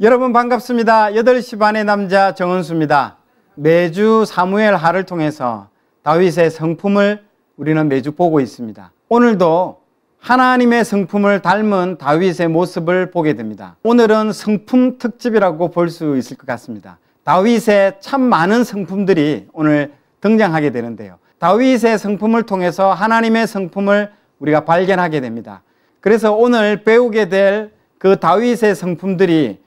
여러분 반갑습니다. 8시 반의 남자 정은수입니다. 매주 사무엘 하를 통해서 다윗의 성품을 우리는 매주 보고 있습니다. 오늘도 하나님의 성품을 닮은 다윗의 모습을 보게 됩니다. 오늘은 성품 특집이라고 볼 수 있을 것 같습니다. 다윗의 참 많은 성품들이 오늘 등장하게 되는데요. 다윗의 성품을 통해서 하나님의 성품을 우리가 발견하게 됩니다. 그래서 오늘 배우게 될 그 다윗의 성품들이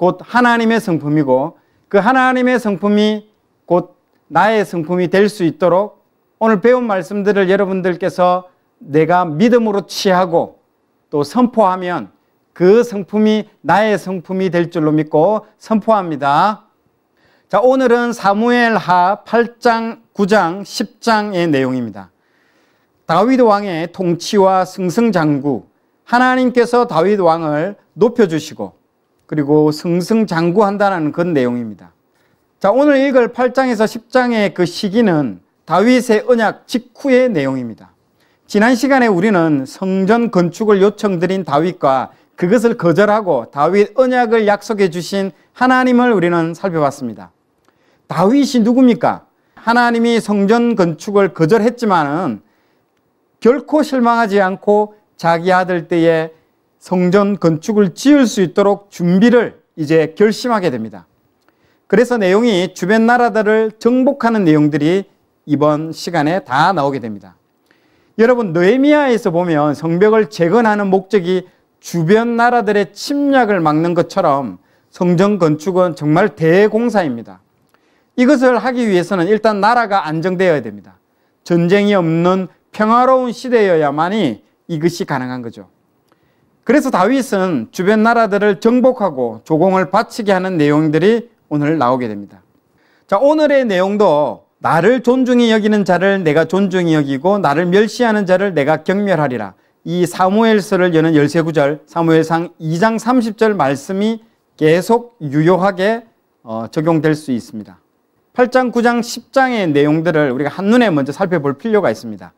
곧 하나님의 성품이고 그 하나님의 성품이 곧 나의 성품이 될 수 있도록 오늘 배운 말씀들을 여러분들께서 내가 믿음으로 취하고 또 선포하면 그 성품이 나의 성품이 될 줄로 믿고 선포합니다. 자, 오늘은 사무엘 하 8장, 9장, 10장의 내용입니다. 다윗 왕의 통치와 승승장구, 하나님께서 다윗 왕을 높여주시고 그리고 승승장구한다는 그 내용입니다. 자, 오늘 읽을 8장에서 10장의 그 시기는 다윗의 언약 직후의 내용입니다. 지난 시간에 우리는 성전 건축을 요청드린 다윗과 그것을 거절하고 다윗 언약을 약속해 주신 하나님을 우리는 살펴봤습니다. 다윗이 누굽니까? 하나님이 성전 건축을 거절했지만은 결코 실망하지 않고 자기 아들 때에 성전 건축을 지을 수 있도록 준비를 이제 결심하게 됩니다. 그래서 내용이 주변 나라들을 정복하는 내용들이 이번 시간에 다 나오게 됩니다. 여러분 느헤미야에서 보면 성벽을 재건하는 목적이 주변 나라들의 침략을 막는 것처럼 성전 건축은 정말 대공사입니다. 이것을 하기 위해서는 일단 나라가 안정되어야 됩니다. 전쟁이 없는 평화로운 시대여야만이 이것이 가능한 거죠. 그래서 다윗은 주변 나라들을 정복하고 조공을 바치게 하는 내용들이 오늘 나오게 됩니다. 자, 오늘의 내용도 나를 존중히 여기는 자를 내가 존중히 여기고 나를 멸시하는 자를 내가 경멸하리라. 이 사무엘서를 여는 열세구절 사무엘상 2장 30절 말씀이 계속 유효하게 어, 적용될 수 있습니다. 8장, 9장, 10장의 내용들을 우리가 한눈에 먼저 살펴볼 필요가 있습니다.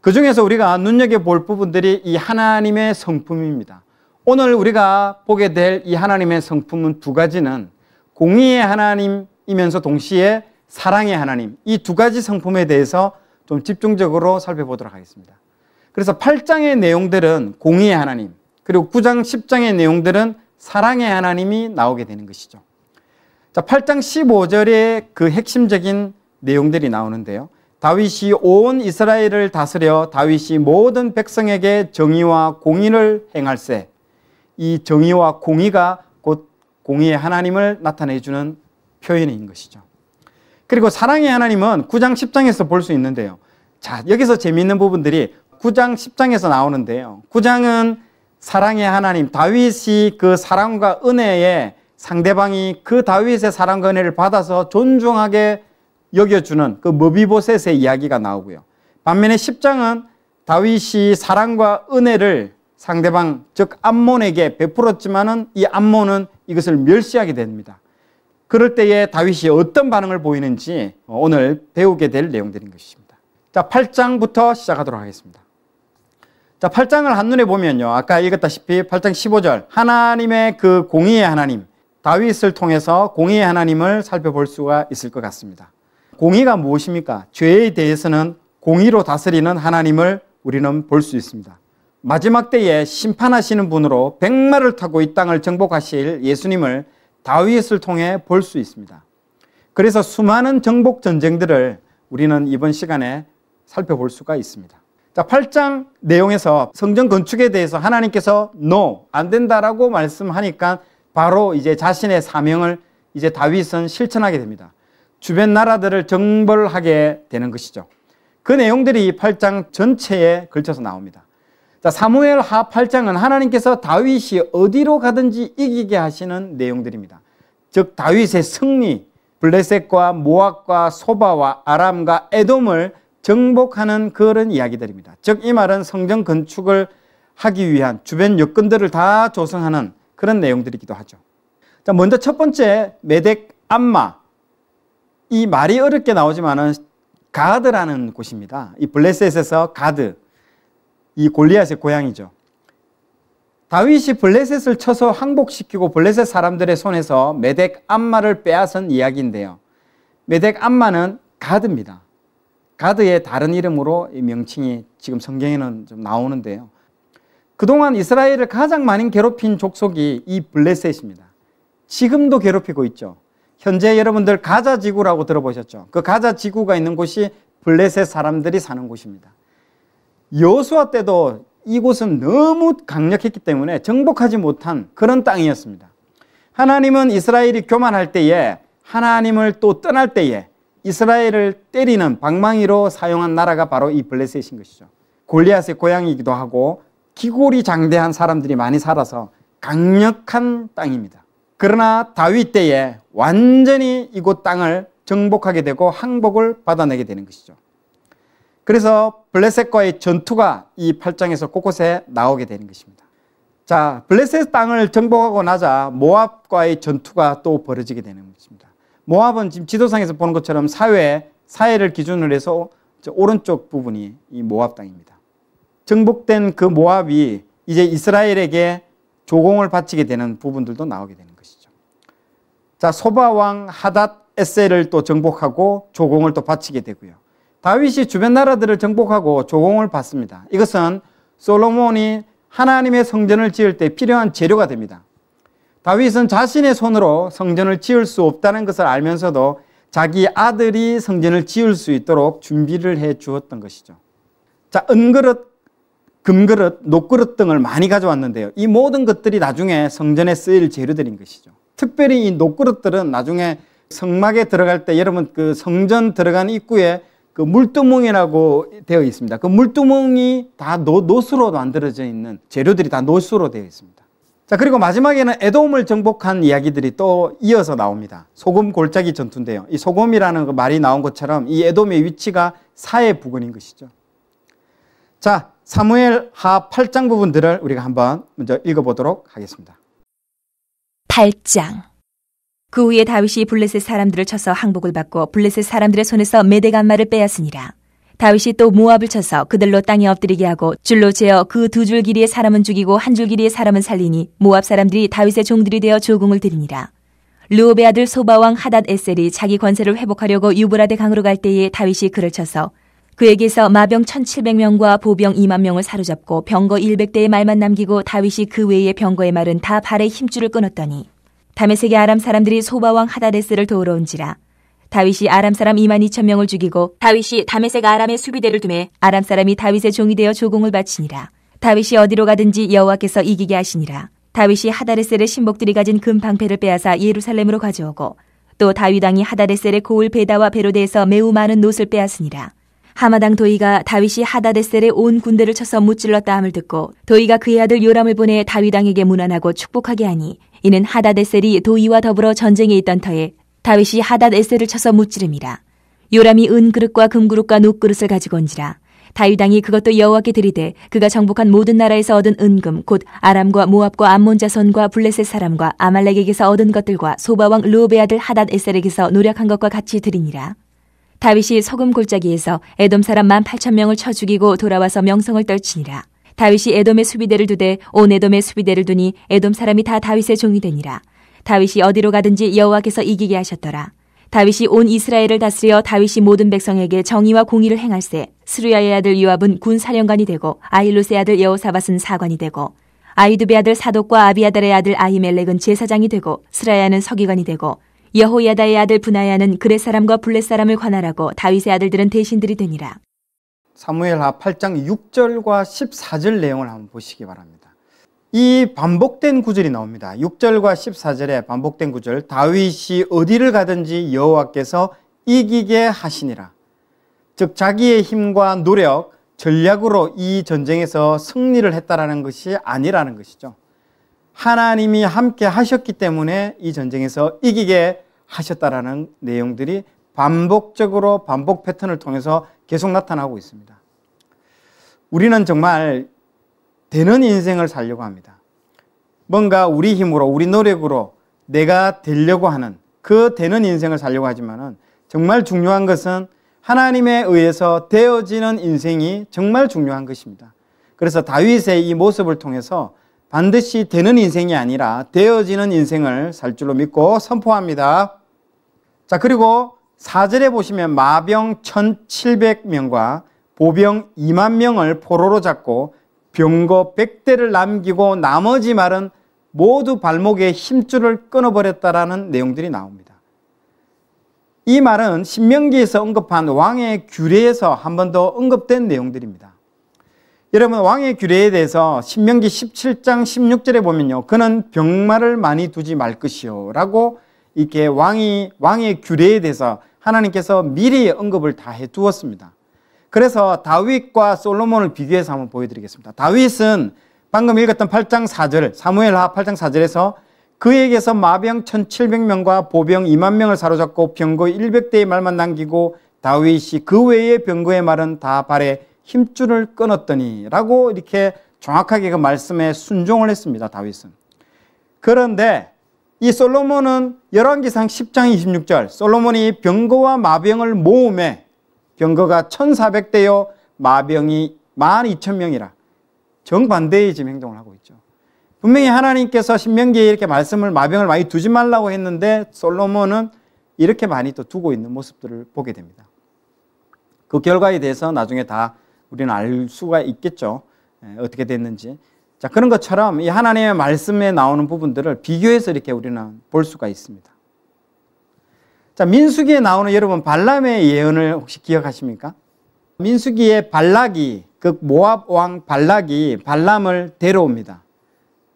그 중에서 우리가 눈여겨볼 부분들이 이 하나님의 성품입니다. 오늘 우리가 보게 될 이 하나님의 성품은 두 가지는 공의의 하나님이면서 동시에 사랑의 하나님, 이 두 가지 성품에 대해서 좀 집중적으로 살펴보도록 하겠습니다. 그래서 8장의 내용들은 공의의 하나님, 그리고 9장, 10장의 내용들은 사랑의 하나님이 나오게 되는 것이죠. 자, 8장 15절에 그 핵심적인 내용들이 나오는데요. 다윗이 온 이스라엘을 다스려 다윗이 모든 백성에게 정의와 공의를 행할세. 이 정의와 공의가 곧 공의의 하나님을 나타내 주는 표현인 것이죠. 그리고 사랑의 하나님은 9장 10장에서 볼 수 있는데요. 자, 여기서 재미있는 부분들이 9장 10장에서 나오는데요. 9장은 사랑의 하나님, 다윗이 그 사랑과 은혜에 상대방이 그 다윗의 사랑과 은혜를 받아서 존중하게 여겨주는 그 머비보셋의 이야기가 나오고요. 반면에 10장은 다윗이 사랑과 은혜를 상대방 즉 암몬에게 베풀었지만은 이 암몬은 이것을 멸시하게 됩니다. 그럴 때에 다윗이 어떤 반응을 보이는지 오늘 배우게 될 내용들인 것입니다. 자, 8장부터 시작하도록 하겠습니다. 자, 8장을 한눈에 보면요. 아까 읽었다시피 8장 15절. 하나님의 그 공의의 하나님, 다윗을 통해서 공의의 하나님을 살펴볼 수가 있을 것 같습니다. 공의가 무엇입니까? 죄에 대해서는 공의로 다스리는 하나님을 우리는 볼 수 있습니다. 마지막 때에 심판하시는 분으로 백마를 타고 이 땅을 정복하실 예수님을 다윗을 통해 볼 수 있습니다. 그래서 수많은 정복 전쟁들을 우리는 이번 시간에 살펴볼 수가 있습니다. 자, 8장 내용에서 성전 건축에 대해서 하나님께서 no, 안 된다라고 말씀하니까 바로 이제 자신의 사명을 이제 다윗은 실천하게 됩니다. 주변 나라들을 정벌하게 되는 것이죠. 그 내용들이 8장 전체에 걸쳐서 나옵니다. 자, 사무엘 하 8장은 하나님께서 다윗이 어디로 가든지 이기게 하시는 내용들입니다. 즉 다윗의 승리, 블레셋과 모압과 소바와 아람과 에돔을 정복하는 그런 이야기들입니다. 즉 이 말은 성전 건축을 하기 위한 주변 여건들을 다 조성하는 그런 내용들이기도 하죠. 자, 먼저 첫 번째 메덱 암마 이 말이 어렵게 나오지만은 가드라는 곳입니다. 이 블레셋에서 가드, 이 골리앗의 고향이죠. 다윗이 블레셋을 쳐서 항복시키고 블레셋 사람들의 손에서 메덱 암마를 빼앗은 이야기인데요. 메덱 암마는 가드입니다. 가드의 다른 이름으로 명칭이 지금 성경에는 좀 나오는데요. 그동안 이스라엘을 가장 많이 괴롭힌 족속이 이 블레셋입니다. 지금도 괴롭히고 있죠. 현재 여러분들 가자 지구라고 들어보셨죠? 그 가자 지구가 있는 곳이 블레셋 사람들이 사는 곳입니다. 여수아 때도 이곳은 너무 강력했기 때문에 정복하지 못한 그런 땅이었습니다. 하나님은 이스라엘이 교만할 때에 하나님을 또 떠날 때에 이스라엘을 때리는 방망이로 사용한 나라가 바로 이 블레셋인 것이죠. 골리앗의 고향이기도 하고 기골이 장대한 사람들이 많이 살아서 강력한 땅입니다. 그러나 다윗 때에 완전히 이곳 땅을 정복하게 되고 항복을 받아내게 되는 것이죠. 그래서 블레셋과의 전투가 이 8장에서 곳곳에 나오게 되는 것입니다. 자, 블레셋 땅을 정복하고 나자 모압과의 전투가 또 벌어지게 되는 것입니다. 모압은 지금 지도상에서 보는 것처럼 사회, 사회를 기준으로 해서 오른쪽 부분이 이 모압 땅입니다. 정복된 그 모압이 이제 이스라엘에게 조공을 바치게 되는 부분들도 나오게 되는 것이죠. 자, 소바왕 하닷 에셀을 또 정복하고 조공을 또 바치게 되고요. 다윗이 주변 나라들을 정복하고 조공을 받습니다. 이것은 솔로몬이 하나님의 성전을 지을 때 필요한 재료가 됩니다. 다윗은 자신의 손으로 성전을 지을 수 없다는 것을 알면서도 자기 아들이 성전을 지을 수 있도록 준비를 해 주었던 것이죠. 자, 은그릇, 금그릇, 녹그릇 등을 많이 가져왔는데요. 이 모든 것들이 나중에 성전에 쓰일 재료들인 것이죠. 특별히 이 녹그릇들은 나중에 성막에 들어갈 때 여러분 그 성전 들어간 입구에 그 물두멍이라고 되어 있습니다. 그 물두멍이 다 노, 놋으로 만들어져 있는 재료들이 다 놋으로 되어 있습니다. 자, 그리고 마지막에는 에돔을 정복한 이야기들이 또 이어서 나옵니다. 소금 골짜기 전투인데요. 이 소금이라는 그 말이 나온 것처럼 이 에돔의 위치가 사해 부근인 것이죠. 자, 사무엘 하 8장 부분들을 우리가 한번 먼저 읽어보도록 하겠습니다. 8장 그 후에 다윗이 블레셋 사람들을 쳐서 항복을 받고 블레셋 사람들의 손에서 메대간마를 빼앗으니라. 다윗이 또 모압을 쳐서 그들로 땅에 엎드리게 하고 줄로 재어 그 두 줄 길이의 사람은 죽이고 한 줄 길이의 사람은 살리니 모압 사람들이 다윗의 종들이 되어 조공을 드리니라. 르오베 아들 소바왕 하닷 에셀이 자기 권세를 회복하려고 유브라데 강으로 갈 때에 다윗이 그를 쳐서 그에게서 마병 1700명과 보병 2만 명을 사로잡고 병거 100대의 말만 남기고 다윗이 그 외의 병거의 말은 다 발에 힘줄을 끊었더니 다메섹의 아람 사람들이 소바왕 하다데스를 도우러 온지라. 다윗이 아람 사람 2만 2천 명을 죽이고 다윗이 다메섹 아람의 수비대를 두매 아람 사람이 다윗의 종이 되어 조공을 바치니라. 다윗이 어디로 가든지 여호와께서 이기게 하시니라. 다윗이 하다레셀의 신복들이 가진 금 방패를 빼앗아 예루살렘으로 가져오고 또 다윗 왕이 하다레셀의 고을 베다와 베로데에서 매우 많은 노을 빼앗으니라. 하마당 도이가 다윗이 하다데셀의 온 군대를 쳐서 무찔렀다 함을 듣고 도이가 그의 아들 요람을 보내 다윗 왕에게 문안하고 축복하게 하니 이는 하다데셀이 도이와 더불어 전쟁에 있던 터에 다윗이 하다데셀을 쳐서 무찌름이라. 요람이 은 그릇과 금 그릇과 녹 그릇을 가지고 온지라. 다윗왕이 그것도 여호와께 드리되 그가 정복한 모든 나라에서 얻은 은금 곧 아람과 모압과 암몬 자손과 블레셋 사람과 아말렉에게서 얻은 것들과 소바왕 루오베 아들 하닷 에셀에게서 노력한 것과 같이 드리니라. 다윗이 소금 골짜기에서 에돔 사람 만 팔천 명을 쳐 죽이고 돌아와서 명성을 떨치니라. 다윗이 에돔의 수비대를 두되 온 에돔의 수비대를 두니 에돔 사람이 다 다윗의 종이 되니라. 다윗이 어디로 가든지 여호와께서 이기게 하셨더라. 다윗이 온 이스라엘을 다스려 다윗이 모든 백성에게 정의와 공의를 행할세 스루야의 아들 요압은 군 사령관이 되고 아일루스의 아들 여호사밧은 사관이 되고 아이두베 아들 사독과 아비아달의 아들 아히멜렉은 제사장이 되고 스라야는 서기관이 되고 여호야다의 아들 분하야는 그렛 사람과 블렛 사람을 관할하고 다윗의 아들들은 대신들이 되니라. 사무엘하 8장 6절과 14절 내용을 한번 보시기 바랍니다. 이 반복된 구절이 나옵니다. 6절과 14절에 반복된 구절 다윗이 어디를 가든지 여호와께서 이기게 하시니라. 즉 자기의 힘과 노력, 전략으로 이 전쟁에서 승리를 했다라는 것이 아니라는 것이죠. 하나님이 함께 하셨기 때문에 이 전쟁에서 이기게 하셨다라는 내용들이 반복적으로 반복 패턴을 통해서 계속 나타나고 있습니다. 우리는 정말 되는 인생을 살려고 합니다. 뭔가 우리 힘으로, 우리 노력으로 내가 되려고 하는 그 되는 인생을 살려고 하지만은 정말 중요한 것은 하나님에 의해서 되어지는 인생이 정말 중요한 것입니다. 그래서 다윗의 이 모습을 통해서 반드시 되는 인생이 아니라 되어지는 인생을 살 줄로 믿고 선포합니다. 자, 그리고 4절에 보시면 마병 1700명과 보병 2만 명을 포로로 잡고 병거 100대를 남기고 나머지 말은 모두 발목에 힘줄을 끊어버렸다라는 내용들이 나옵니다. 이 말은 신명기에서 언급한 왕의 규례에서 한 번 더 언급된 내용들입니다. 여러분 왕의 규례에 대해서 신명기 17장 16절에 보면요. 그는 병마를 많이 두지 말 것이요 라고 이렇게 왕이 왕의 규례에 대해서 하나님께서 미리 언급을 다 해 두었습니다. 그래서 다윗과 솔로몬을 비교해서 한번 보여드리겠습니다. 다윗은 방금 읽었던 8장 4절, 사무엘하 8장 4절에서 그에게서 마병 1700명과 보병 2만 명을 사로잡고 병거 100대의 말만 남기고 다윗이 그 외의 병거의 말은 다 발에 힘줄을 끊었더니 라고 이렇게 정확하게 그 말씀에 순종을 했습니다. 다윗은. 그런데 이 솔로몬은 열왕기상 10장 26절 솔로몬이 병거와 마병을 모음에 병거가 1400대요 마병이 12,000명이라 정반대의 지금 행동을 하고 있죠. 분명히 하나님께서 신명기에 이렇게 말씀을 마병을 많이 두지 말라고 했는데 솔로몬은 이렇게 많이 또 두고 있는 모습들을 보게 됩니다. 그 결과에 대해서 나중에 다 우리는 알 수가 있겠죠. 예, 어떻게 됐는지. 자, 그런 것처럼 이 하나님의 말씀에 나오는 부분들을 비교해서 이렇게 우리는 볼 수가 있습니다. 자, 민수기에 나오는 여러분 발람의 예언을 혹시 기억하십니까? 민수기에 발락이 그 모압 왕 발락이 발람을 데려옵니다.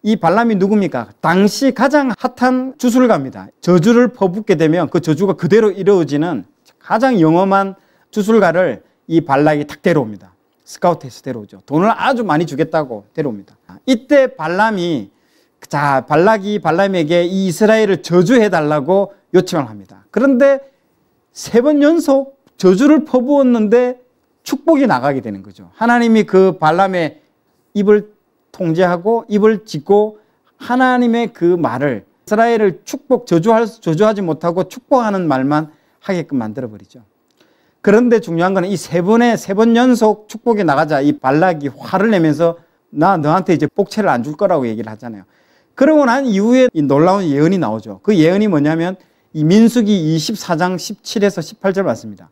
이 발람이 누굽니까? 당시 가장 핫한 주술가입니다. 저주를 퍼붓게 되면 그 저주가 그대로 이루어지는 가장 영험한 주술가를 이 발락이 탁 데려옵니다. 스카우트해서 데려오죠. 돈을 아주 많이 주겠다고 데려옵니다. 이때 발람이 자 발락이 발람에게 이 이스라엘을 저주해 달라고 요청을 합니다. 그런데 세 번 연속 저주를 퍼부었는데 축복이 나가게 되는 거죠. 하나님이 그 발람의 입을 통제하고 입을 짓고 하나님의 그 말을 이스라엘을 축복 저주할 저주하지 못하고 축복하는 말만 하게끔 만들어 버리죠. 그런데 중요한 거는 이 세 번의 세번 연속 축복이 나가자 이 발락이 화를 내면서 나 너한테 이제 복채를 안 줄 거라고 얘기를 하잖아요. 그러고 난 이후에 이 놀라운 예언이 나오죠. 그 예언이 뭐냐면 이 민수기 24장 17에서 18절 맞습니다.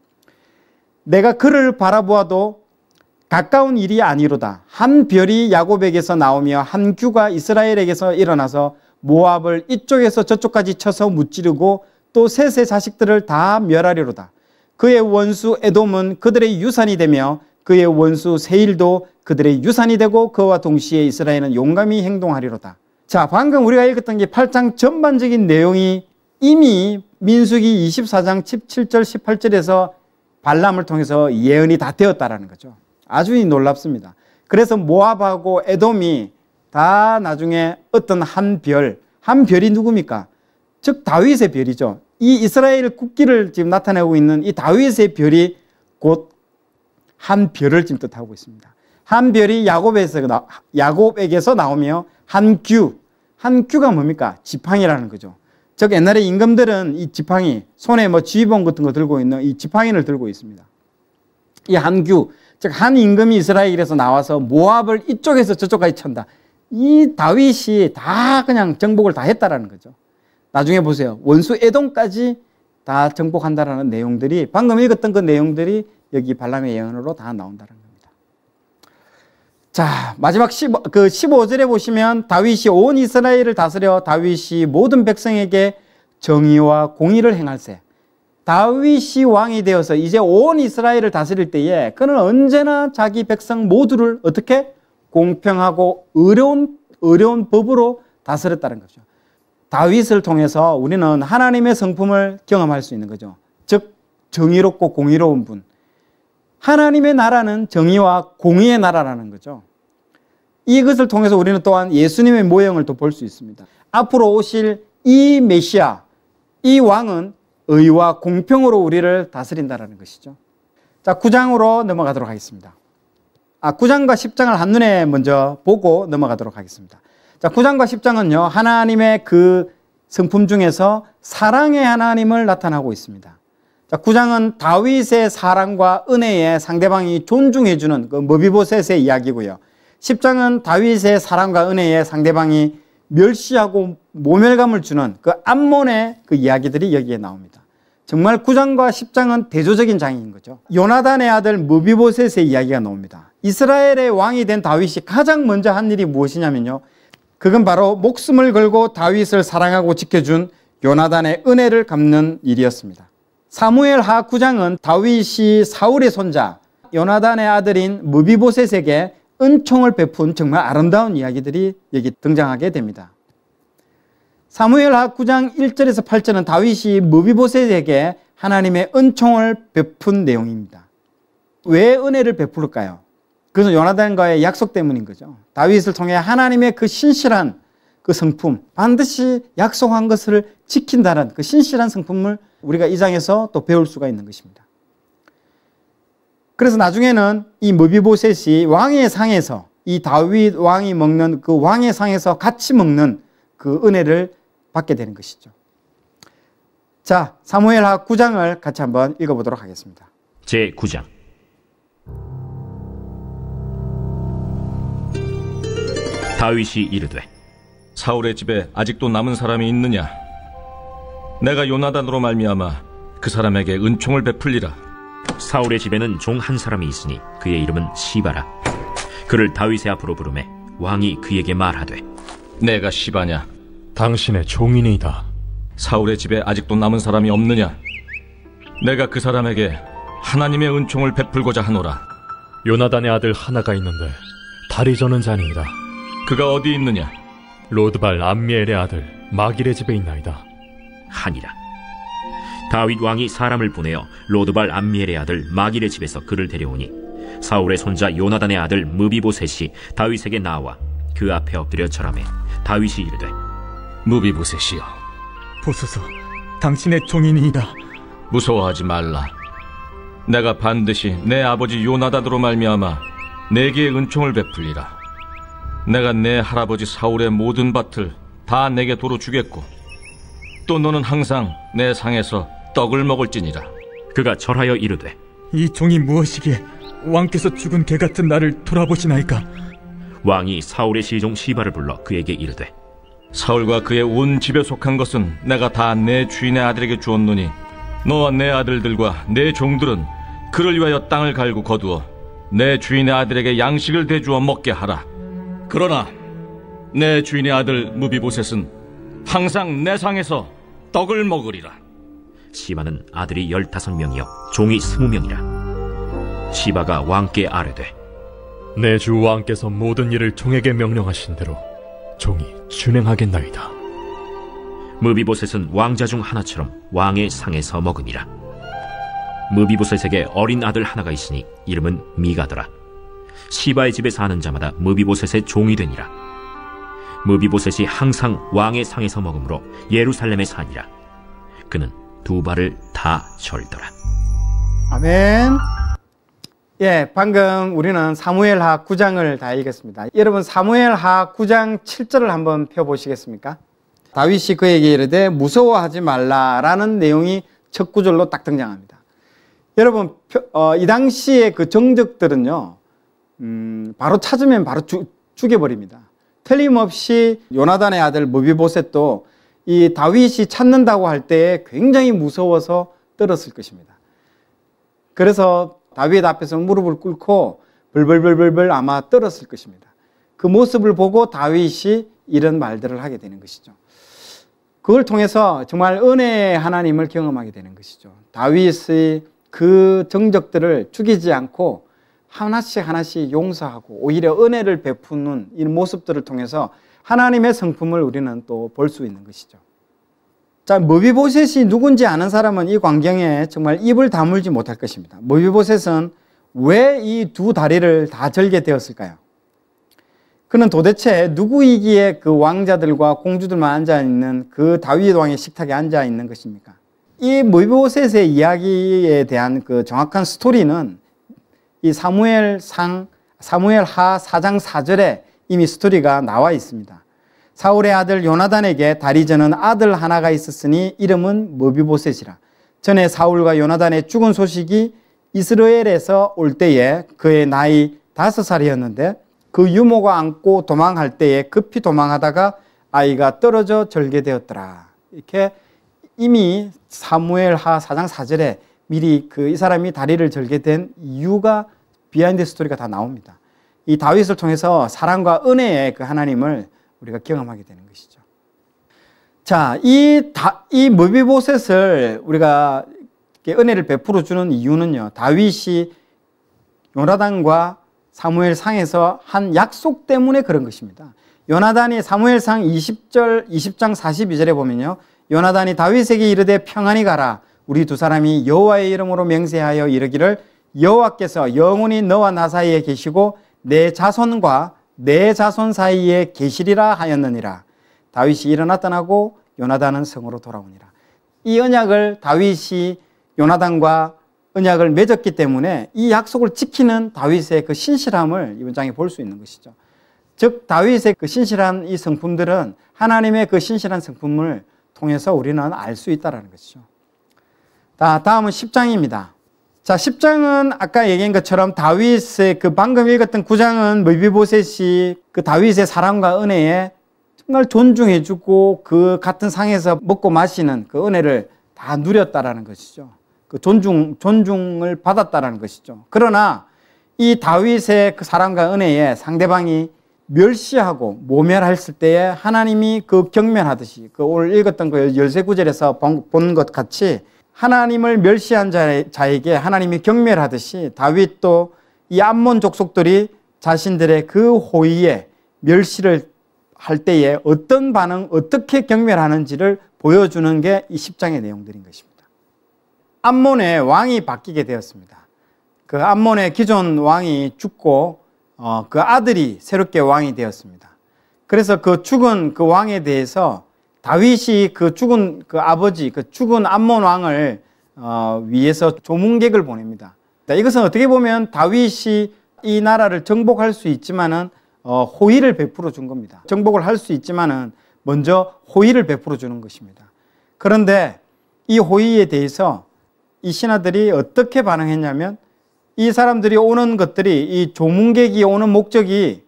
내가 그를 바라보아도 가까운 일이 아니로다. 한 별이 야곱에게서 나오며 한 규가 이스라엘에게서 일어나서 모압을 이쪽에서 저쪽까지 쳐서 무찌르고 또 셋의 자식들을 다 멸하리로다. 그의 원수 에돔은 그들의 유산이 되며 그의 원수 세일도 그들의 유산이 되고 그와 동시에 이스라엘은 용감히 행동하리로다. 자, 방금 우리가 읽었던 게 8장 전반적인 내용이 이미 민수기 24장 17절 18절에서 발람을 통해서 예언이 다 되었다라는 거죠. 아주 놀랍습니다. 그래서 모압하고 에돔이 다 나중에 어떤 한 별, 한 별이 누굽니까? 즉 다윗의 별이죠. 이 이스라엘 국기를 지금 나타내고 있는 이 다윗의 별이 곧 한 별을 지금 뜻하고 있습니다. 한 별이 야곱에서 야곱에게서 나오며 한 규, 한 규가 뭡니까? 지팡이라는 거죠. 즉 옛날에 임금들은 이 지팡이 손에 뭐 지휘봉 같은 거 들고 있는 이 지팡이를 들고 있습니다. 이 한규 즉 한 임금이 이스라엘에서 나와서 모압을 이쪽에서 저쪽까지 천다. 이 다윗이 다 그냥 정복을 다 했다라는 거죠. 나중에 보세요. 원수 에돔까지 다 정복한다라는 내용들이 방금 읽었던 그 내용들이 여기 발람의 예언으로 다 나온다는 겁니다. 자, 마지막 15, 그 15절에 보시면 다윗이 온 이스라엘을 다스려 다윗이 모든 백성에게 정의와 공의를 행할세. 다윗이 왕이 되어서 이제 온 이스라엘을 다스릴 때에 그는 언제나 자기 백성 모두를 어떻게 공평하고 어려운 어려운 법으로 다스렸다는 거죠. 다윗을 통해서 우리는 하나님의 성품을 경험할 수 있는 거죠. 즉 정의롭고 공의로운 분. 하나님의 나라는 정의와 공의의 나라라는 거죠. 이것을 통해서 우리는 또한 예수님의 모형을 또 볼 수 있습니다. 앞으로 오실 이 메시아, 이 왕은 의와 공평으로 우리를 다스린다라는 것이죠. 자, 9장으로 넘어가도록 하겠습니다. 아, 9장과 10장을 한눈에 먼저 보고 넘어가도록 하겠습니다. 자, 9장과 10장은요, 하나님의 그 성품 중에서 사랑의 하나님을 나타나고 있습니다. 자, 9장은 다윗의 사랑과 은혜에 상대방이 존중해주는 그 머비보셋의 이야기고요. 10장은 다윗의 사랑과 은혜에 상대방이 멸시하고 모멸감을 주는 그 암몬의 그 이야기들이 여기에 나옵니다. 정말 9장과 10장은 대조적인 장인 거죠. 요나단의 아들 무비보셋의 이야기가 나옵니다. 이스라엘의 왕이 된 다윗이 가장 먼저 한 일이 무엇이냐면요. 그건 바로 목숨을 걸고 다윗을 사랑하고 지켜준 요나단의 은혜를 갚는 일이었습니다. 사무엘 하 9장은 다윗이 사울의 손자 요나단의 아들인 무비보셋에게 은총을 베푼 정말 아름다운 이야기들이 여기 등장하게 됩니다. 사무엘 하 9장 1절에서 8절은 다윗이 무비보셋에게 하나님의 은총을 베푼 내용입니다. 왜 은혜를 베풀까요? 그것은 요나단과의 약속 때문인 거죠. 다윗을 통해 하나님의 그 신실한 그 성품, 반드시 약속한 것을 지킨다는 그 신실한 성품을 우리가 이 장에서 또 배울 수가 있는 것입니다. 그래서 나중에는 이 무비보셋이 왕의 상에서 이 다윗 왕이 먹는 그 왕의 상에서 같이 먹는 그 은혜를 받게 되는 것이죠. 자, 사무엘하 9장을 같이 한번 읽어보도록 하겠습니다. 제 9장 다윗이 이르되 사울의 집에 아직도 남은 사람이 있느냐? 내가 요나단으로 말미암아 그 사람에게 은총을 베풀리라. 사울의 집에는 종 한 사람이 있으니 그의 이름은 시바라 그를 다윗의 앞으로 부르매 왕이 그에게 말하되 내가 시바냐? 당신의 종인이다. 사울의 집에 아직도 남은 사람이 없느냐? 내가 그 사람에게 하나님의 은총을 베풀고자 하노라. 요나단의 아들 하나가 있는데 다리 저는 자니이다. 그가 어디 있느냐? 로드발 암미엘의 아들 마길의 집에 있나이다. 하니라 다윗 왕이 사람을 보내어 로드발 암미엘의 아들 마길의 집에서 그를 데려오니 사울의 손자 요나단의 아들 므비보셋이 다윗에게 나와 그 앞에 엎드려 절하매 다윗이 이르되 무비보셋이여, 보소서, 당신의 종인이다. 무서워하지 말라. 내가 반드시 내 아버지 요나단으로 말미암아 내게 은총을 베풀리라. 내가 내 할아버지 사울의 모든 밭을 다 내게 도로 주겠고 또 너는 항상 내 상에서 떡을 먹을지니라. 그가 절하여 이르되 이 종이 무엇이기에 왕께서 죽은 개 같은 나를 돌아보시나이까? 왕이 사울의 시종 시바를 불러 그에게 이르되 사울과 그의 온 집에 속한 것은 내가 다 내 주인의 아들에게 주었노니 너와 내 아들들과 내 종들은 그를 위하여 땅을 갈고 거두어 내 주인의 아들에게 양식을 대주어 먹게 하라. 그러나 내 주인의 아들 무비보셋은 항상 내 상에서 떡을 먹으리라. 시바는 아들이 열다섯 명이요 종이 스무 명이라 시바가 왕께 아뢰되 내 주 왕께서 모든 일을 종에게 명령하신 대로 종이 준행하겠나이다. 무비보셋은 왕자 중 하나처럼 왕의 상에서 먹으니라 무비보셋에게 어린 아들 하나가 있으니 이름은 미가더라 시바의 집에 사는 자마다 무비보셋의 종이 되니라 무비보셋이 항상 왕의 상에서 먹으므로 예루살렘에 사니라 그는 두 발을 다 절더라 아멘. 예, 방금 우리는 사무엘 하 9장을 다 읽었습니다. 여러분 사무엘 하 9장 7절을 한번 펴 보시겠습니까? 다윗이 그에게 이르되 무서워하지 말라라는 내용이 첫 구절로 딱 등장합니다. 여러분 어, 이 당시의 그 정적들은요, 음, 바로 찾으면 바로 주, 죽여버립니다. 틀림없이 요나단의 아들 무비보셋도 이 다윗이 찾는다고 할 때에 굉장히 무서워서 떨었을 것입니다. 그래서 다윗 앞에서 무릎을 꿇고 벌벌벌벌벌 아마 떨었을 것입니다. 그 모습을 보고 다윗이 이런 말들을 하게 되는 것이죠. 그걸 통해서 정말 은혜의 하나님을 경험하게 되는 것이죠. 다윗의 그 정적들을 죽이지 않고 하나씩 하나씩 용서하고 오히려 은혜를 베푸는 이 모습들을 통해서 하나님의 성품을 우리는 또 볼 수 있는 것이죠. 자, 머비보셋이 누군지 아는 사람은 이 광경에 정말 입을 다물지 못할 것입니다. 머비보셋은 왜 이 두 다리를 다 절게 되었을까요? 그는 도대체 누구이기에 그 왕자들과 공주들만 앉아 있는 그 다윗 왕의 식탁에 앉아 있는 것입니까? 이 머비보셋의 이야기에 대한 그 정확한 스토리는 이 사무엘 상 사무엘 하 4장 4절에 이미 스토리가 나와 있습니다. 사울의 아들 요나단에게 다리 저는 아들 하나가 있었으니 이름은 머비보셋이라. 전에 사울과 요나단의 죽은 소식이 이스라엘에서 올 때에 그의 나이 다섯 살이었는데 그 유모가 안고 도망할 때에 급히 도망하다가 아이가 떨어져 절개되었더라. 이렇게 이미 사무엘 하 4장 4절에 미리 그 이 사람이 다리를 절게 된 이유가 behind story가 다 나옵니다. 이 다윗을 통해서 사랑과 은혜의 그 하나님을 우리가 경험하게 되는 것이죠. 자, 이, 다, 이 므비보셋을 우리가 은혜를 베풀어 주는 이유는요, 다윗이 요나단과 사무엘 상에서 한 약속 때문에 그런 것입니다. 요나단이 사무엘상 20절 20장 42절에 보면요. 요나단이 다윗에게 이르되 평안히 가라. 우리 두 사람이 여호와의 이름으로 맹세하여 이르기를 여호와께서 영원히 너와 나 사이에 계시고 내 자손과 내 자손 사이에 계시리라 하였느니라. 다윗이 일어나 떠나고 요나단은 성으로 돌아오니라. 이 언약을 다윗이 요나단과 언약을 맺었기 때문에 이 약속을 지키는 다윗의 그 신실함을 이번 장에 볼 수 있는 것이죠. 즉 다윗의 그 신실한 이 성품들은 하나님의 그 신실한 성품을 통해서 우리는 알 수 있다라는 것이죠. 자, 다음은 10장입니다. 자, 10장은 아까 얘기한 것처럼 다윗의 그 방금 읽었던 9장은 머비보셋이 그 다윗의 사랑과 은혜에 정말 존중해주고 그 같은 상에서 먹고 마시는 그 은혜를 다 누렸다라는 것이죠. 그 존중, 존중을 받았다라는 것이죠. 그러나 이 다윗의 그 사랑과 은혜에 상대방이 멸시하고 모멸했을 때에 하나님이 그 경멸하듯이 그 오늘 읽었던 그 열세 구절에서 본 것 같이 하나님을 멸시한 자에게 하나님이 경멸하듯이 다윗도 이 암몬 족속들이 자신들의 그 호의에 멸시를 할 때에 어떤 반응, 어떻게 경멸하는지를 보여주는 게 이 10장의 내용들인 것입니다. 암몬의 왕이 바뀌게 되었습니다. 그 암몬의 기존 왕이 죽고 어, 그 아들이 새롭게 왕이 되었습니다. 그래서 그 죽은 그 왕에 대해서 다윗이 그 죽은 그 아버지, 그 죽은 암몬 왕을 어, 위해서 조문객을 보냅니다. 이것은 어떻게 보면 다윗이 이 나라를 정복할 수 있지만은 어, 호의를 베풀어 준 겁니다. 정복을 할 수 있지만은 먼저 호의를 베풀어 주는 것입니다. 그런데 이 호의에 대해서 이 신하들이 어떻게 반응했냐면 이 사람들이 오는 것들이 이 조문객이 오는 목적이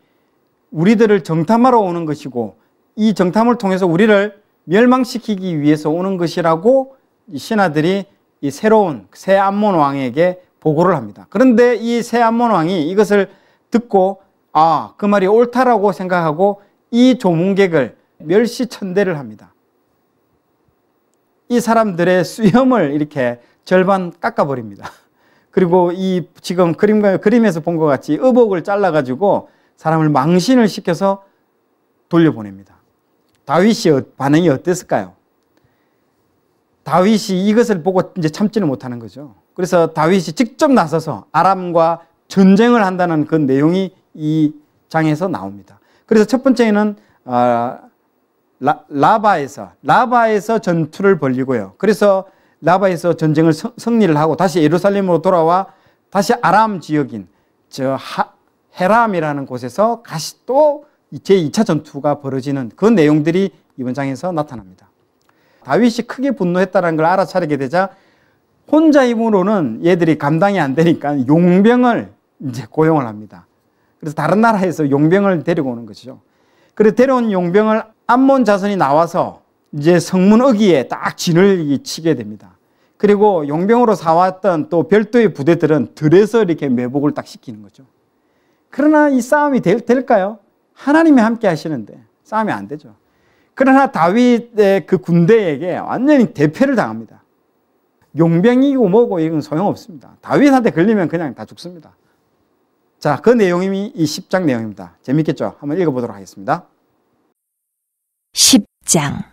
우리들을 정탐하러 오는 것이고 이 정탐을 통해서 우리를 멸망시키기 위해서 오는 것이라고 이 신하들이 이 새로운 새 암몬 왕에게 보고를 합니다. 그런데 이 새 암몬 왕이 이것을 듣고 아, 그 말이 옳다라고 생각하고 이 조문객을 멸시천대를 합니다. 이 사람들의 수염을 이렇게 절반 깎아버립니다. 그리고 이 지금 그림, 그림에서 본 것 같이 의복을 잘라가지고 사람을 망신을 시켜서 돌려보냅니다. 다윗이 어, 반응이 어땠을까요? 다윗이 이것을 보고 이제 참지는 못하는 거죠. 그래서 다윗이 직접 나서서 아람과 전쟁을 한다는 그 내용이 이 장에서 나옵니다. 그래서 첫 번째는 어, 라, 바에서 라바에서 전투를 벌리고요. 그래서 라바에서 전쟁을 승리를 하고 다시 예루살렘으로 돌아와 다시 아람 지역인 저 하, 헤람이라는 곳에서 다시 또 제2차 전투가 벌어지는 그 내용들이 이번 장에서 나타납니다. 다윗이 크게 분노했다는 걸 알아차리게 되자 혼자 힘으로는 얘들이 감당이 안 되니까 용병을 이제 고용을 합니다. 그래서 다른 나라에서 용병을 데리고 오는 것이죠. 그래서 데려온 용병을 암몬 자손이 나와서 이제 성문 어기에 딱 진을 치게 됩니다. 그리고 용병으로 사왔던 또 별도의 부대들은 들에서 이렇게 매복을 딱 시키는 거죠. 그러나 이 싸움이 될, 될까요? 하나님이 함께 하시는데 싸움이 안 되죠. 그러나 다윗의 그 군대에게 완전히 대패를 당합니다. 용병이고 뭐고 이건 소용없습니다. 다윗한테 걸리면 그냥 다 죽습니다. 자, 그 내용이 이 10장 내용입니다. 재밌겠죠? 한번 읽어보도록 하겠습니다. 10장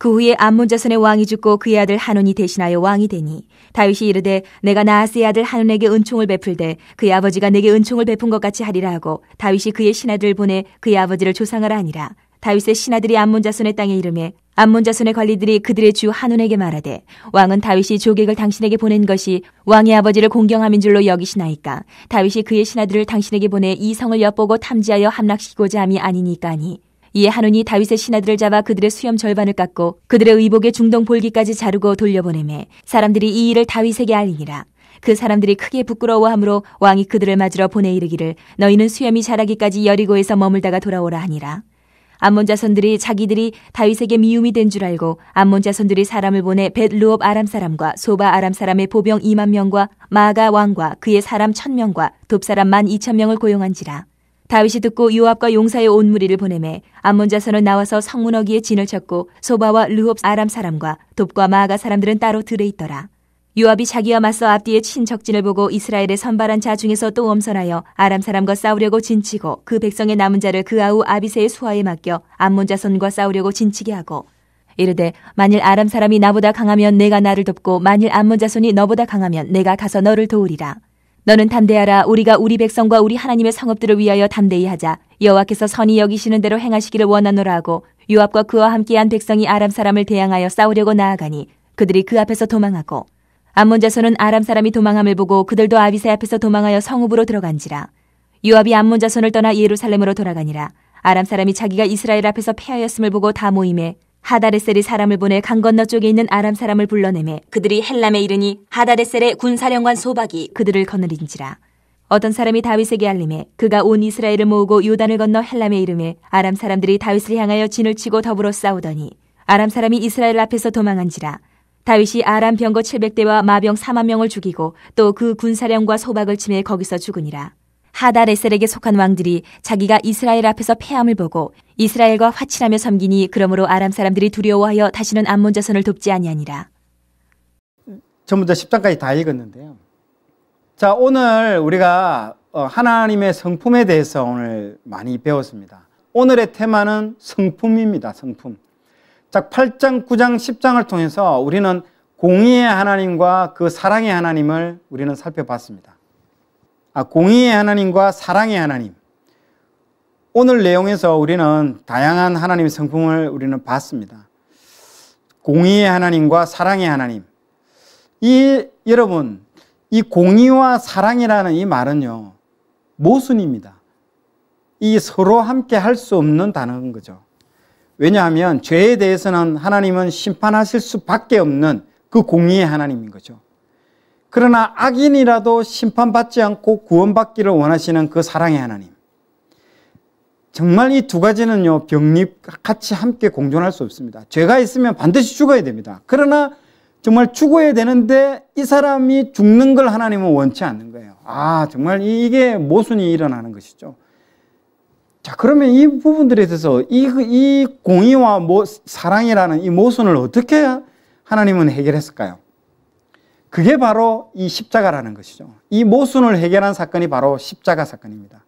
그 후에 암몬 자손의 왕이 죽고 그의 아들 한온이 대신하여 왕이 되니 다윗이 이르되 내가 나아스의 아들 한온에게 은총을 베풀되 그의 아버지가 내게 은총을 베푼 것 같이 하리라 하고 다윗이 그의 신하들을 보내 그의 아버지를 조상하라 하니라. 다윗의 신하들이 암몬 자손의 땅에 이름에 암몬 자손의 관리들이 그들의 주 한온에게 말하되 왕은 다윗이 조객을 당신에게 보낸 것이 왕의 아버지를 공경함인 줄로 여기시나이까. 다윗이 그의 신하들을 당신에게 보내 이 성을 엿보고 탐지하여 함락시키고자 함이 아니니까니 이에 한온이 다윗의 신하들을 잡아 그들의 수염 절반을 깎고 그들의 의복의 중동 볼기까지 자르고 돌려보내매 사람들이 이 일을 다윗에게 알리니라. 그 사람들이 크게 부끄러워하므로 왕이 그들을 맞으러 보내 이르기를 너희는 수염이 자라기까지 여리고에서 머물다가 돌아오라 하니라. 암몬 자손들이 자기들이 다윗에게 미움이 된 줄 알고 암몬 자손들이 사람을 보내 벳루옵 아람 사람과 소바 아람 사람의 보병 2만 명과 마가 왕과 그의 사람 1000명과 돕 사람 만 2천 명을 고용한지라. 다윗이 듣고 요압과 용사의 온 무리를 보내매 암몬 자손은 나와서 성문 어기에 진을 쳤고 소바와 르홉 아람 사람과 돕과 마가 사람들은 따로 들에 있더라. 요압이 자기와 맞서 앞뒤에 친 적진을 보고 이스라엘의 선발한 자 중에서 또 엄선하여 아람 사람과 싸우려고 진치고 그 백성의 남은 자를 그 아우 아비세의 수하에 맡겨 암몬 자손과 싸우려고 진치게 하고 이르되 만일 아람 사람이 나보다 강하면 내가 나를 돕고 만일 암몬 자손이 너보다 강하면 내가 가서 너를 도우리라 너는 담대하라 우리가 우리 백성과 우리 하나님의 성읍들을 위하여 담대히 하자 여호와께서 선히 여기시는 대로 행하시기를 원하노라 하고 요압과 그와 함께한 백성이 아람 사람을 대항하여 싸우려고 나아가니 그들이 그 앞에서 도망하고 암몬 자손은 아람 사람이 도망함을 보고 그들도 아비세 앞에서 도망하여 성읍으로 들어간지라. 요압이 암몬 자손을 떠나 예루살렘으로 돌아가니라. 아람 사람이 자기가 이스라엘 앞에서 패하였음을 보고 다 모임에 하다레셀이 사람을 보내 강 건너 쪽에 있는 아람 사람을 불러내매 그들이 헬람에 이르니 하다레셀의 군사령관 소박이 그들을 거느린지라. 어떤 사람이 다윗에게 알림해 그가 온 이스라엘을 모으고 요단을 건너 헬람에 이름에 아람 사람들이 다윗을 향하여 진을 치고 더불어 싸우더니 아람 사람이 이스라엘 앞에서 도망한지라 다윗이 아람 병거 700대와 마병 4만 명을 죽이고 또 그 군사령과 소박을 치매 거기서 죽으니라. 하다레셀에게 속한 왕들이 자기가 이스라엘 앞에서 패함을 보고 이스라엘과 화친하며 섬기니 그러므로 아람 사람들이 두려워하여 다시는 암몬 자손을 돕지 아니하니라. 전부 다 10장까지 다 읽었는데요. 자, 오늘 우리가 어, 하나님의 성품에 대해서 오늘 많이 배웠습니다. 오늘의 테마는 성품입니다. 성품. 자, 8장, 9장, 10장을 통해서 우리는 공의의 하나님과 그 사랑의 하나님을 우리는 살펴봤습니다. 아, 공의의 하나님과 사랑의 하나님. 오늘 내용에서 우리는 다양한 하나님의 성품을 우리는 봤습니다. 공의의 하나님과 사랑의 하나님. 이, 여러분, 이 공의와 사랑이라는 이 말은요, 모순입니다. 이 서로 함께 할 수 없는 단어인 거죠. 왜냐하면 죄에 대해서는 하나님은 심판하실 수밖에 없는 그 공의의 하나님인 거죠. 그러나 악인이라도 심판받지 않고 구원받기를 원하시는 그 사랑의 하나님. 정말 이 두 가지는요, 병립 같이 함께 공존할 수 없습니다. 죄가 있으면 반드시 죽어야 됩니다. 그러나 정말 죽어야 되는데 이 사람이 죽는 걸 하나님은 원치 않는 거예요. 아, 정말 이게 모순이 일어나는 것이죠. 자, 그러면 이 부분들에 대해서 이, 이 공의와 모, 사랑이라는 이 모순을 어떻게 하나님은 해결했을까요? 그게 바로 이 십자가라는 것이죠. 이 모순을 해결한 사건이 바로 십자가 사건입니다.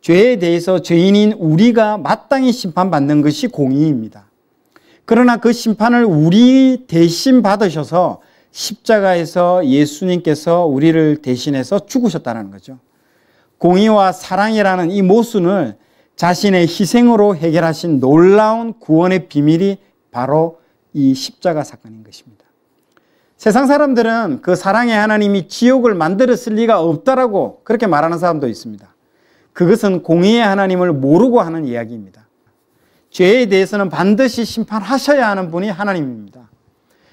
죄에 대해서 죄인인 우리가 마땅히 심판받는 것이 공의입니다. 그러나 그 심판을 우리 대신 받으셔서 십자가에서 예수님께서 우리를 대신해서 죽으셨다는 거죠. 공의와 사랑이라는 이 모순을 자신의 희생으로 해결하신 놀라운 구원의 비밀이 바로 이 십자가 사건인 것입니다. 세상 사람들은 그 사랑의 하나님이 지옥을 만들었을 리가 없다라고 그렇게 말하는 사람도 있습니다. 그것은 공의의 하나님을 모르고 하는 이야기입니다. 죄에 대해서는 반드시 심판하셔야 하는 분이 하나님입니다.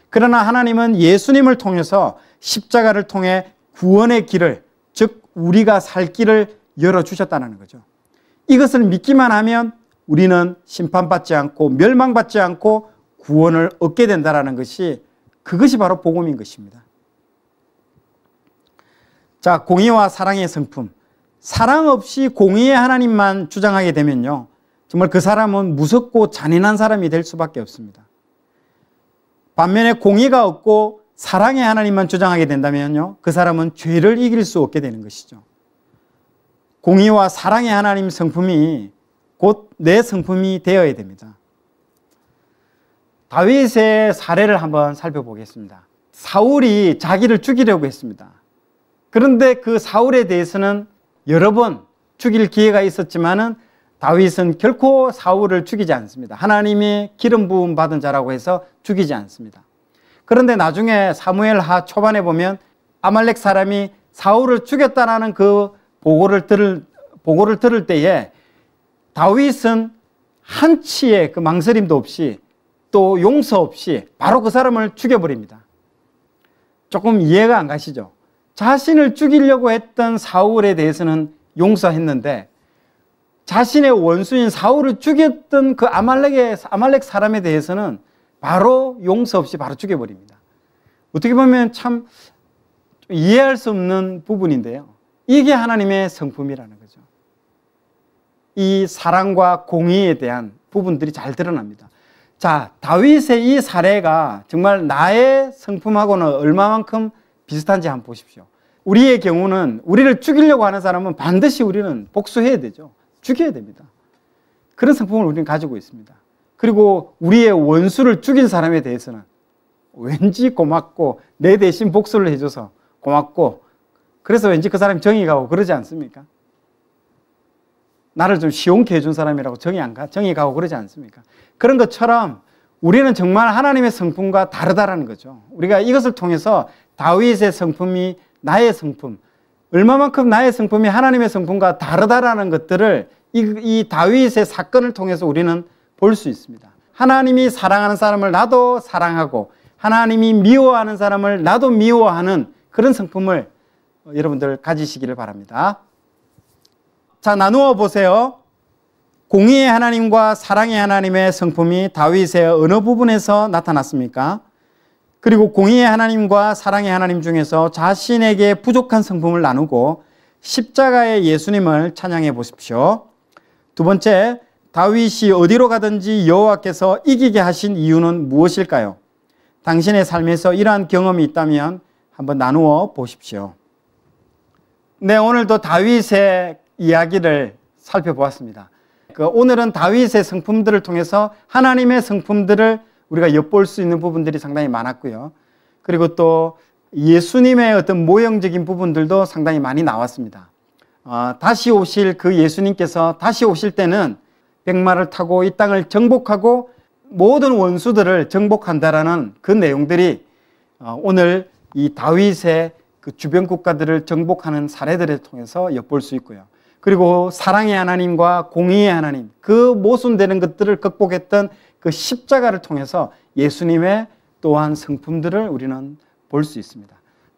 그러나 하나님은 예수님을 통해서 십자가를 통해 구원의 길을, 즉, 우리가 살 길을 열어주셨다는 거죠. 이것을 믿기만 하면 우리는 심판받지 않고 멸망받지 않고 구원을 얻게 된다는 것이 그것이 바로 복음인 것입니다. 자, 공의와 사랑의 성품. 사랑 없이 공의의 하나님만 주장하게 되면요. 정말 그 사람은 무섭고 잔인한 사람이 될 수밖에 없습니다. 반면에 공의가 없고 사랑의 하나님만 주장하게 된다면요. 그 사람은 죄를 이길 수 없게 되는 것이죠. 공의와 사랑의 하나님 성품이 곧 내 성품이 되어야 됩니다. 다윗의 사례를 한번 살펴보겠습니다. 사울이 자기를 죽이려고 했습니다. 그런데 그 사울에 대해서는 여러 번 죽일 기회가 있었지만은 다윗은 결코 사울을 죽이지 않습니다. 하나님이 기름 부음 받은 자라고 해서 죽이지 않습니다. 그런데 나중에 사무엘 하 초반에 보면 아말렉 사람이 사울을 죽였다라는 그 보고를 들을 보고를 들을 때에 다윗은 한치의 그 망설임도 없이 또 용서 없이 바로 그 사람을 죽여버립니다. 조금 이해가 안 가시죠? 자신을 죽이려고 했던 사울에 대해서는 용서했는데 자신의 원수인 사울을 죽였던 그 아말렉의 아말렉 사람에 대해서는 바로 용서 없이 바로 죽여버립니다. 어떻게 보면 참 이해할 수 없는 부분인데요. 이게 하나님의 성품이라는 거죠. 이 사랑과 공의에 대한 부분들이 잘 드러납니다. 자, 다윗의 이 사례가 정말 나의 성품하고는 얼마만큼 비슷한지 한번 보십시오. 우리의 경우는 우리를 죽이려고 하는 사람은 반드시 우리는 복수해야 되죠. 죽여야 됩니다. 그런 성품을 우리는 가지고 있습니다. 그리고 우리의 원수를 죽인 사람에 대해서는 왠지 고맙고 내 대신 복수를 해줘서 고맙고 그래서 왠지 그 사람이 정이 가고 그러지 않습니까? 나를 좀 시원케 해준 사람이라고 정이 안 가, 정이 가고 그러지 않습니까? 그런 것처럼 우리는 정말 하나님의 성품과 다르다라는 거죠. 우리가 이것을 통해서 다윗의 성품이 나의 성품, 얼마만큼 나의 성품이 하나님의 성품과 다르다라는 것들을 이, 이 다윗의 사건을 통해서 우리는 볼 수 있습니다. 하나님이 사랑하는 사람을 나도 사랑하고 하나님이 미워하는 사람을 나도 미워하는 그런 성품을 여러분들 가지시기를 바랍니다. 자, 나누어 보세요. 공의의 하나님과 사랑의 하나님의 성품이 다윗의 어느 부분에서 나타났습니까? 그리고 공의의 하나님과 사랑의 하나님 중에서 자신에게 부족한 성품을 나누고 십자가의 예수님을 찬양해 보십시오. 두 번째, 다윗이 어디로 가든지 여호와께서 이기게 하신 이유는 무엇일까요? 당신의 삶에서 이러한 경험이 있다면 한번 나누어 보십시오. 네, 오늘도 다윗의 이야기를 살펴보았습니다. 그 오늘은 다윗의 성품들을 통해서 하나님의 성품들을 우리가 엿볼 수 있는 부분들이 상당히 많았고요. 그리고 또 예수님의 어떤 모형적인 부분들도 상당히 많이 나왔습니다. 어, 다시 오실 그 예수님께서 다시 오실 때는 백마를 타고 이 땅을 정복하고 모든 원수들을 정복한다라는 그 내용들이 어, 오늘 이 다윗의 그 주변 국가들을 정복하는 사례들을 통해서 엿볼 수 있고요. 그리고 사랑의 하나님과 공의의 하나님, 그 모순되는 것들을 극복했던 그 십자가를 통해서 예수님의 또한 성품들을 우리는 볼 수 있습니다.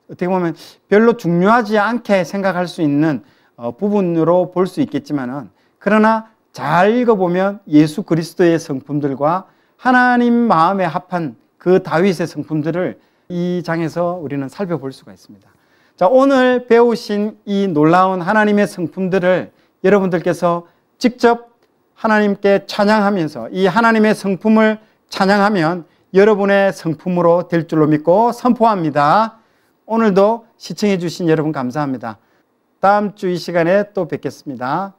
어떻게 보면 별로 중요하지 않게 생각할 수 있는 어, 부분으로 볼 수 있겠지만은 그러나 잘 읽어보면 예수 그리스도의 성품들과 하나님 마음에 합한 그 다윗의 성품들을 이 장에서 우리는 살펴볼 수가 있습니다. 자, 오늘 배우신 이 놀라운 하나님의 성품들을 여러분들께서 직접 하나님께 찬양하면서 이 하나님의 성품을 찬양하면 여러분의 성품으로 될 줄로 믿고 선포합니다. 오늘도 시청해 주신 여러분 감사합니다. 다음 주 이 시간에 또 뵙겠습니다.